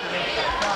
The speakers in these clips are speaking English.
Thank you.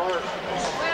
Good